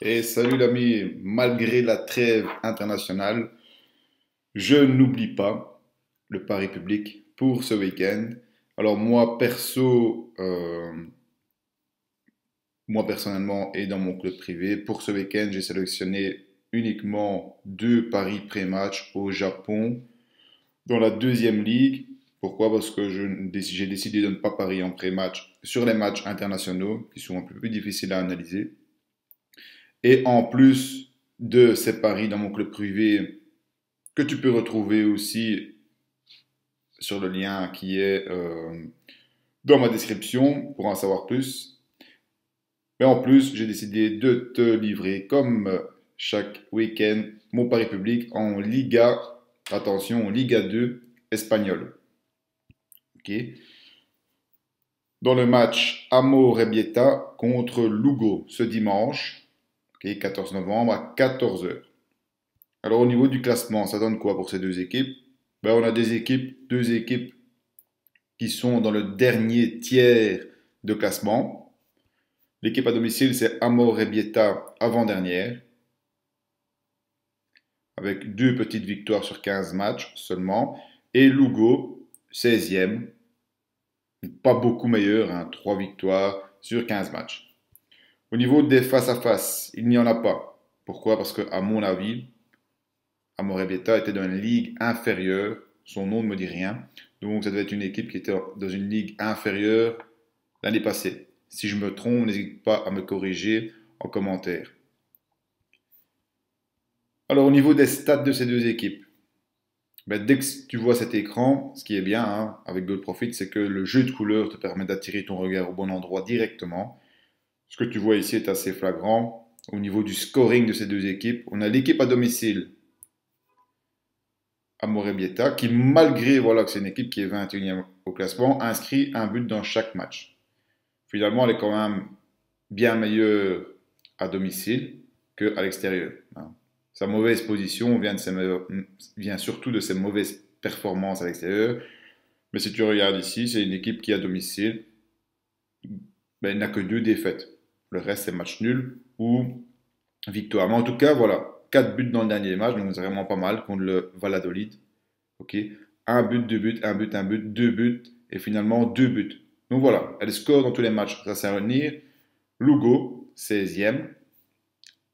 Et salut l'ami, malgré la trêve internationale, je n'oublie pas le Paris public pour ce week-end. Alors moi, perso, euh, moi personnellement et dans mon club privé, pour ce week-end, j'ai sélectionné uniquement deux paris pré-match au Japon dans la deuxième ligue. Pourquoi? Parce que j'ai décidé de ne pas parier en pré-match sur les matchs internationaux qui sont un peu plus difficiles à analyser. Et en plus de ces paris dans mon club privé que tu peux retrouver aussi sur le lien qui est euh, dans ma description pour en savoir plus. Mais en plus, j'ai décidé de te livrer comme chaque week-end mon pari public en Liga, attention, en Liga 2 espagnol. Ok. Dans le match Amo Rebieta contre Lugo ce dimanche, 14 novembre à 14h. Alors au niveau du classement, ça donne quoi pour ces deux équipes? Ben, On a deux équipes qui sont dans le dernier tiers de classement. L'équipe à domicile, c'est Amor Rebieta avant-dernière, avec deux petites victoires sur 15 matchs seulement. Et Lugo, 16e, pas beaucoup meilleur, hein, 3 victoires sur 15 matchs. Au niveau des face-à-face, il n'y en a pas. Pourquoi? Parce que, à mon avis, Amorebieta était dans une ligue inférieure. Son nom ne me dit rien. Donc, ça devait être une équipe qui était dans une ligue inférieure l'année passée. Si je me trompe, n'hésite pas à me corriger en commentaire. Alors, au niveau des stats de ces deux équipes, ben, dès que tu vois cet écran, ce qui est bien hein, avec Gold Profit, c'est que le jeu de couleurs te permet d'attirer ton regard au bon endroit directement. Ce que tu vois ici est assez flagrant. Au niveau du scoring de ces deux équipes, on a l'équipe à domicile Amorebieta, qui malgré voilà, que c'est une équipe qui est 21e au classement, inscrit un but dans chaque match. Finalement, elle est quand même bien meilleure à domicile qu'à l'extérieur. Hein. Sa mauvaise position vient, surtout de ses mauvaises performances à l'extérieur. Mais si tu regardes ici, c'est une équipe qui à domicile ben, n'a que deux défaites. Le reste, c'est match nul ou victoire. Mais en tout cas, voilà, 4 buts dans le dernier match, donc c'est vraiment pas mal contre le Valladolid. Ok, un but, deux buts, un but, un but, deux buts, et finalement deux buts. Donc voilà, elle score dans tous les matchs. Ça, c'est à retenir. Lugo, 16e.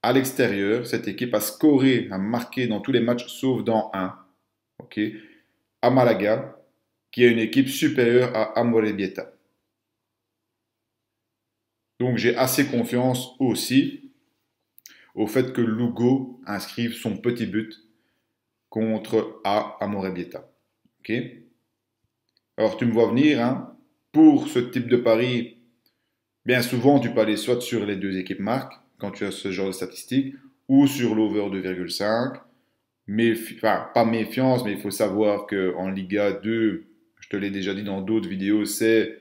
À l'extérieur, cette équipe a scoré, a marqué dans tous les matchs sauf dans un. Ok. À qui est une équipe supérieure à Amorebieta. Donc j'ai assez confiance aussi au fait que Lugo inscrive son petit but contre A Amorebieta. Ok? Alors tu me vois venir, hein, pour ce type de pari, bien souvent tu peux aller soit sur les deux équipes marques, quand tu as ce genre de statistiques, ou sur l'over 2,5. Mais, enfin, pas méfiance, mais il faut savoir qu'en Liga 2, je te l'ai déjà dit dans d'autres vidéos, c'est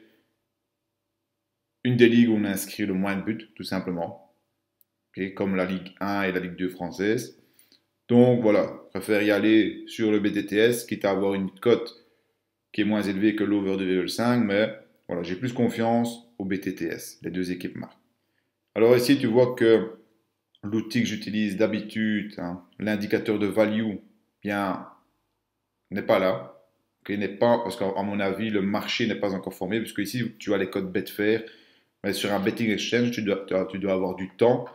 une des ligues où on inscrit le moins de buts, tout simplement comme la Ligue 1 et la Ligue 2 française. Donc voilà, préfère y aller sur le BTTS, quitte à avoir une cote qui est moins élevée que l'over 2,5, mais voilà, j'ai plus confiance au BTTS, les deux équipes marques. Alors ici, tu vois que l'outil que j'utilise d'habitude, hein, l'indicateur de value, bien, n'est pas là. n'est pas, parce qu'à mon avis, le marché n'est pas encore formé, puisque ici, tu as les codes Betfair, mais sur un betting exchange, tu dois, tu dois avoir du temps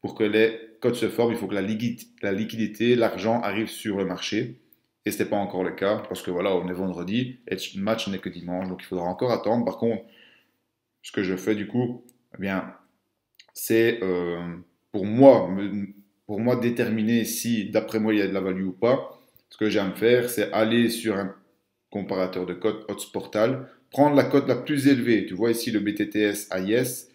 pour que les codes se forment, il faut que la, liquidité, l'argent arrive sur le marché. Et ce n'est pas encore le cas, parce que voilà, on est vendredi, et le match n'est que dimanche, donc il faudra encore attendre. Par contre, ce que je fais du coup, eh bien, c'est euh, pour, moi, pour moi déterminer si d'après moi il y a de la value ou pas. Ce que j'aime faire, c'est aller sur un comparateur de cotes Hotsportal, prendre la cote la plus élevée. Tu vois ici le BTTS AIS,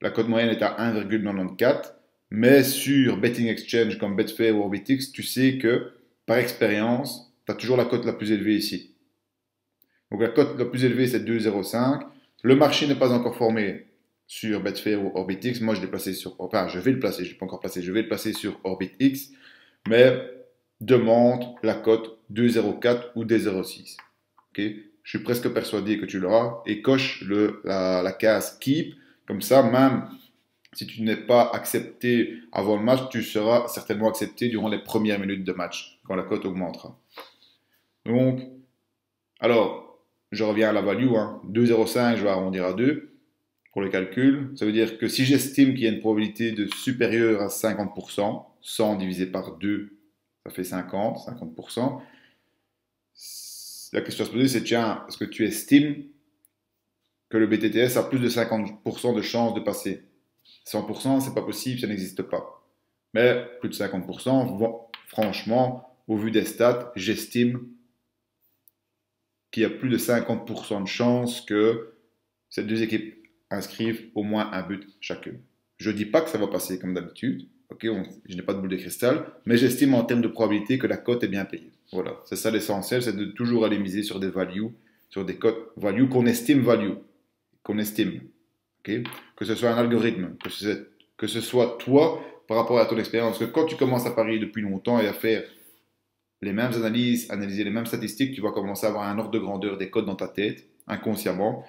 la cote moyenne est à 1,94 mais sur Betting Exchange comme Betfair ou Orbitix, tu sais que par expérience, tu as toujours la cote la plus élevée ici. Donc la cote la plus élevée, c'est 2,05. Le marché n'est pas encore formé sur Betfair ou Orbitix. Moi, je sur. Vais le placer, je ne pas encore placé. Je vais le placer sur Orbitix. Mais demande la cote 2,04 ou 2,06. Ok? Je suis presque persuadé que tu l'auras. Et coche le, la, case Keep. Comme ça, même Si tu n'es pas accepté avant le match, tu seras certainement accepté durant les premières minutes de match, quand la cote augmentera. Donc, alors, je reviens à la value, hein. 2,05, je vais arrondir à 2 pour le calcul. Ça veut dire que si j'estime qu'il y a une probabilité de supérieure à 50%, 100 divisé par 2, ça fait 50, 50%. La question à se poser, c'est tiens, est-ce que tu estimes que le BTTS a plus de 50% de chances de passer? 100%, c'est pas possible, ça n'existe pas. Mais plus de 50%, franchement, au vu des stats, j'estime qu'il y a plus de 50% de chances que ces deux équipes inscrivent au moins un but chacune. Je ne dis pas que ça va passer comme d'habitude, je n'ai pas de boule de cristal, mais j'estime en termes de probabilité que la cote est bien payée. Voilà, c'est ça l'essentiel, c'est de toujours aller miser sur des values, sur des cotes value qu'on estime value, qu'on estime. ok? Que ce soit un algorithme, que ce, que ce soit toi par rapport à ton expérience. Parce que quand tu commences à parier depuis longtemps et à faire les mêmes analyses, analyser les mêmes statistiques, tu vas commencer à avoir un ordre de grandeur des codes dans ta tête, inconsciemment,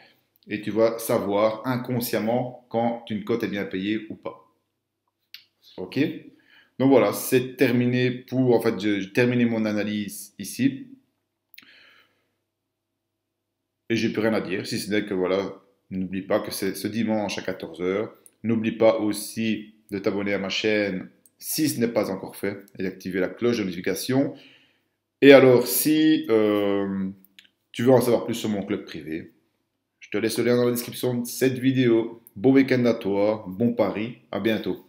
et tu vas savoir inconsciemment quand une cote est bien payée ou pas. Ok? Donc voilà, c'est terminé pour, en fait, j'ai terminé mon analyse ici. Et j'ai plus rien à dire, si ce n'est que voilà, n'oublie pas que c'est ce dimanche à 14h. N'oublie pas aussi de t'abonner à ma chaîne si ce n'est pas encore fait et d'activer la cloche de notification. Et alors, si euh, tu veux en savoir plus sur mon club privé, je te laisse le lien dans la description de cette vidéo. Bon week-end à toi, bon pari, à bientôt.